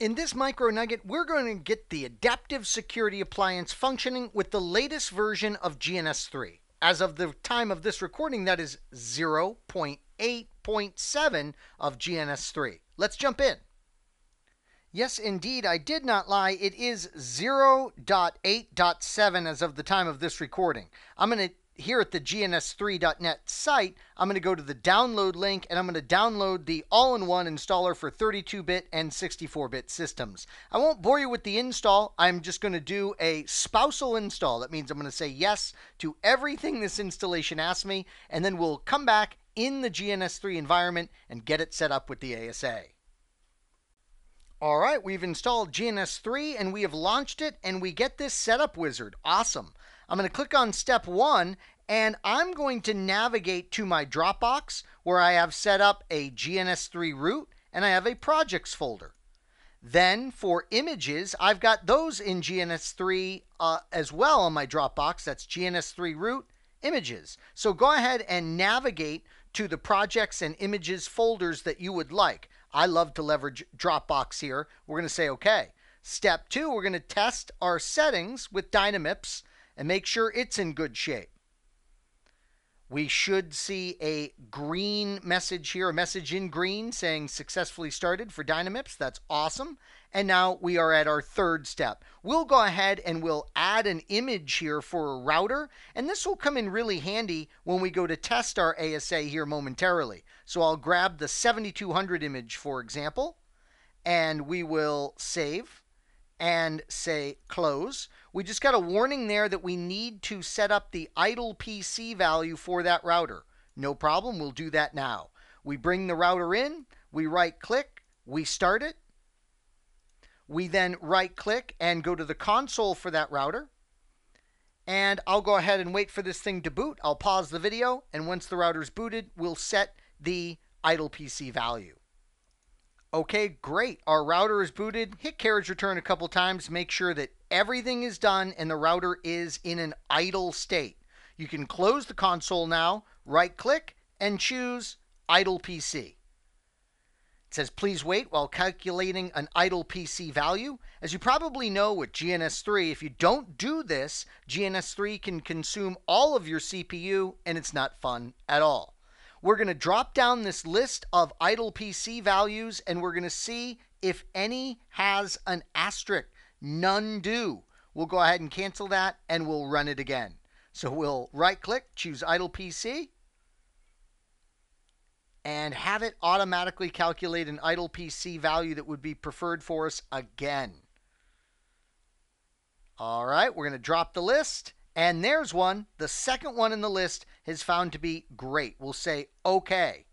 In this micro nugget, we're going to get the adaptive security appliance functioning with the latest version of GNS3. As of the time of this recording, that is 0.8.7 of GNS3. Let's jump in. Yes, indeed, I did not lie. It is 0.8.7 as of the time of this recording. I'm going to here at the GNS3.net site, I'm going to go to the download link and I'm going to download the all in one installer for 32 bit and 64 bit systems. I won't bore you with the install. I'm just going to do a spousal install. That means I'm going to say yes to everything this installation asks me, and then we'll come back in the GNS3 environment and get it set up with the ASA. All right, we've installed GNS3 and we have launched it and we get this setup wizard. Awesome. I'm going to click on step one and I'm going to navigate to my Dropbox where I have set up a GNS3 root and I have a projects folder. Then for images, I've got those in GNS3 uh, as well on my Dropbox. That's GNS3 root images. So go ahead and navigate to the projects and images folders that you would like. I love to leverage Dropbox here. We're going to say OK. Step two, we're going to test our settings with Dynamips and make sure it's in good shape. We should see a green message here, a message in green saying successfully started for Dynamips. That's awesome. And now we are at our third step. We'll go ahead and we'll add an image here for a router. And this will come in really handy when we go to test our ASA here momentarily. So I'll grab the 7200 image, for example, and we will save and say close. We just got a warning there that we need to set up the idle PC value for that router. No problem, we'll do that now. We bring the router in, we right click, we start it. We then right click and go to the console for that router. And I'll go ahead and wait for this thing to boot. I'll pause the video, and once the router's booted, we'll set the idle PC value. Okay, great. Our router is booted. Hit carriage return a couple times. Make sure that everything is done and the router is in an idle state. You can close the console now, right click, and choose Idle PC. It says, please wait while calculating an idle PC value. As you probably know with GNS3, if you don't do this, GNS3 can consume all of your CPU and it's not fun at all. We're going to drop down this list of idle PC values and we're going to see if any has an asterisk. None do. We'll go ahead and cancel that and we'll run it again. So we'll right click, choose idle PC, and have it automatically calculate an idle PC value that would be preferred for us again. All right, we're going to drop the list and there's one. The second one in the list is found to be great. We'll say OK.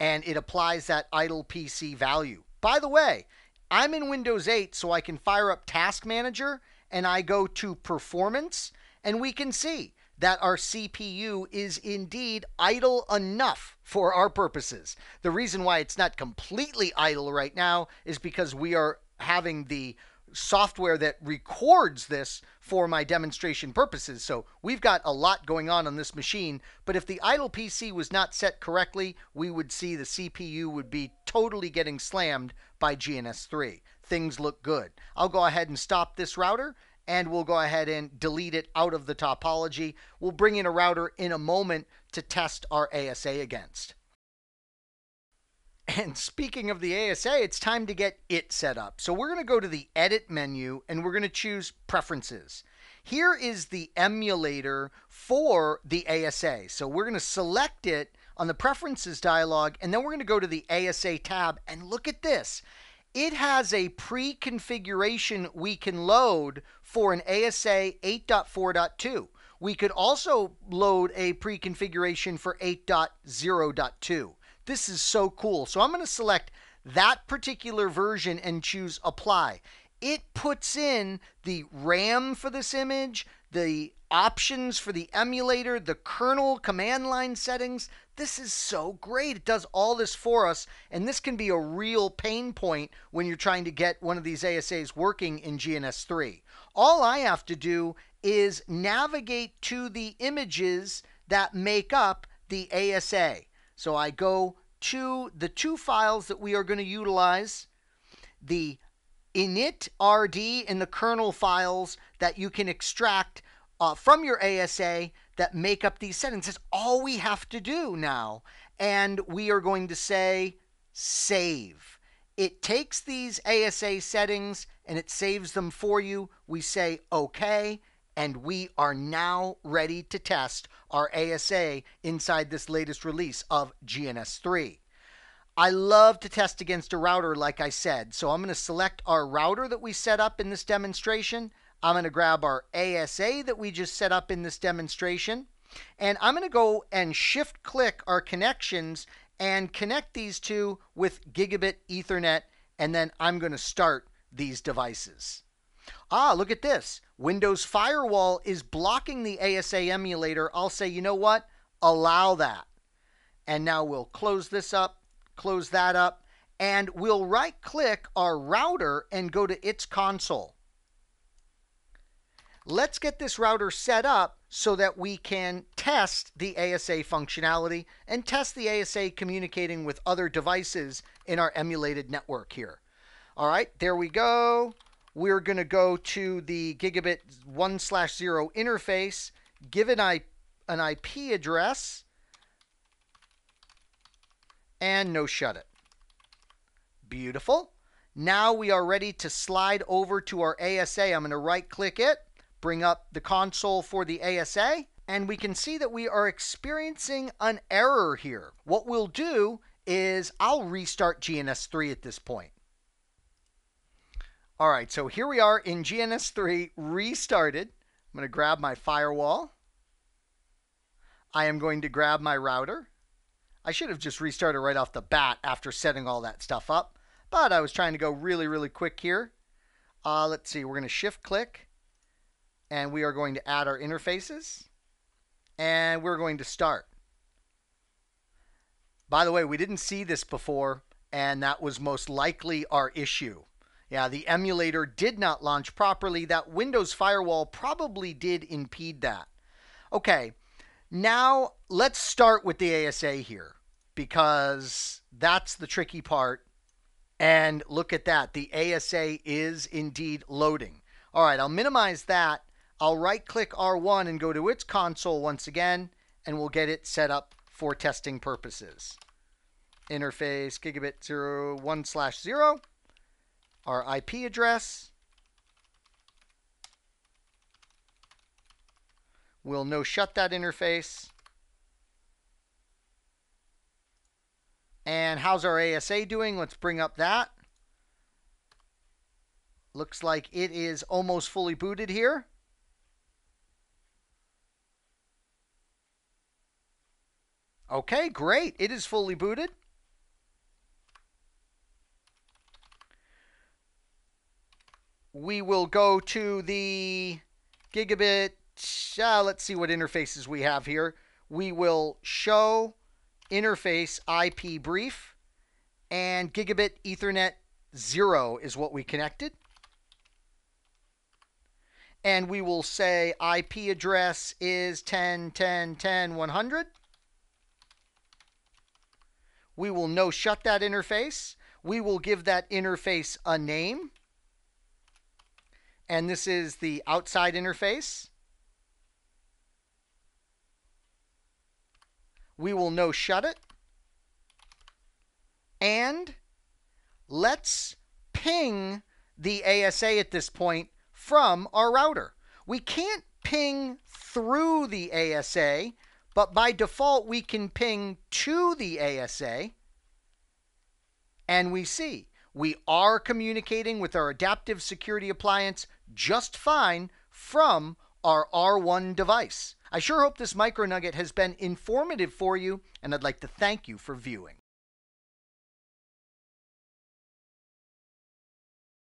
And it applies that idle PC value. By the way, I'm in Windows 8, so I can fire up Task Manager and I go to Performance, and we can see that our CPU is indeed idle enough for our purposes. The reason why it's not completely idle right now is because we are having the software that records this for my demonstration purposes. So we've got a lot going on on this machine. But if the idle PC was not set correctly, we would see the CPU would be totally getting slammed by GNS3. Things look good. I'll go ahead and stop this router and we'll go ahead and delete it out of the topology. We'll bring in a router in a moment to test our ASA against. And speaking of the ASA, it's time to get it set up. So we're going to go to the Edit menu and we're going to choose Preferences. Here is the emulator for the ASA. So we're going to select it on the Preferences dialog and then we're going to go to the ASA tab and look at this. It has a pre-configuration we can load for an ASA 8.4.2. We could also load a pre-configuration for 8.0.2. This is so cool. So I'm going to select that particular version and choose apply. It puts in the RAM for this image, the options for the emulator, the kernel command line settings. This is so great. It does all this for us, and this can be a real pain point when you're trying to get one of these ASAs working in GNS3. All I have to do is navigate to the images that make up the ASA. So I go to the two files that we are going to utilize, the initrd and the kernel files that you can extract uh, from your ASA that make up these settings. That's all we have to do now. And we are going to say save. It takes these ASA settings and it saves them for you. We say OK, and we are now ready to test our ASA inside this latest release of GNS3. I love to test against a router, like I said. So I'm going to select our router that we set up in this demonstration. I'm going to grab our ASA that we just set up in this demonstration. And I'm going to go and shift click our connections and connect these two with gigabit Ethernet. And then I'm going to start these devices. Ah, look at this. Windows Firewall is blocking the ASA emulator. I'll say, you know what? Allow that. And now we'll close this up close that up, and we'll right click our router and go to its console. Let's get this router set up so that we can test the ASA functionality and test the ASA communicating with other devices in our emulated network here. All right, there we go. We're going to go to the gigabit 1 slash 0 interface, give it an IP address, and no shut it. Beautiful. Now we are ready to slide over to our ASA. I'm going to right click it, bring up the console for the ASA, and we can see that we are experiencing an error here. What we'll do is I'll restart GNS3 at this point. All right, so here we are in GNS3 restarted. I'm going to grab my firewall. I am going to grab my router. I should have just restarted right off the bat after setting all that stuff up, but I was trying to go really, really quick here. Uh, let's see, we're going to shift click and we are going to add our interfaces and we're going to start. By the way, we didn't see this before and that was most likely our issue. Yeah, the emulator did not launch properly. That Windows firewall probably did impede that. Okay, now let's start with the ASA here because that's the tricky part. And look at that. The ASA is indeed loading. All right, I'll minimize that. I'll right click R1 and go to its console once again, and we'll get it set up for testing purposes. Interface gigabit 0 1 slash 0, our IP address. We'll no shut that interface. And how's our ASA doing? Let's bring up that. Looks like it is almost fully booted here. Okay, great. It is fully booted. We will go to the gigabit. Uh, let's see what interfaces we have here. We will show interface IP brief, and gigabit Ethernet 0 is what we connected. And we will say IP address is 10, 10, 10, 100. We will no shut that interface. We will give that interface a name. And this is the outside interface. we will no shut it. And let's ping the ASA at this point from our router. We can't ping through the ASA, but by default we can ping to the ASA. And we see we are communicating with our adaptive security appliance just fine from our R1 device. I sure hope this micro nugget has been informative for you, and I'd like to thank you for viewing.